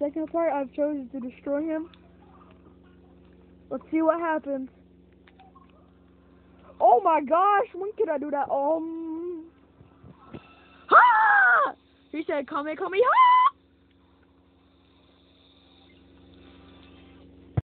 second part, I've chosen to destroy him. Let's see what happens. Oh my gosh, when can I do that? Um. Ha! Ah! He said, "Come here, call me. Ha! Ah!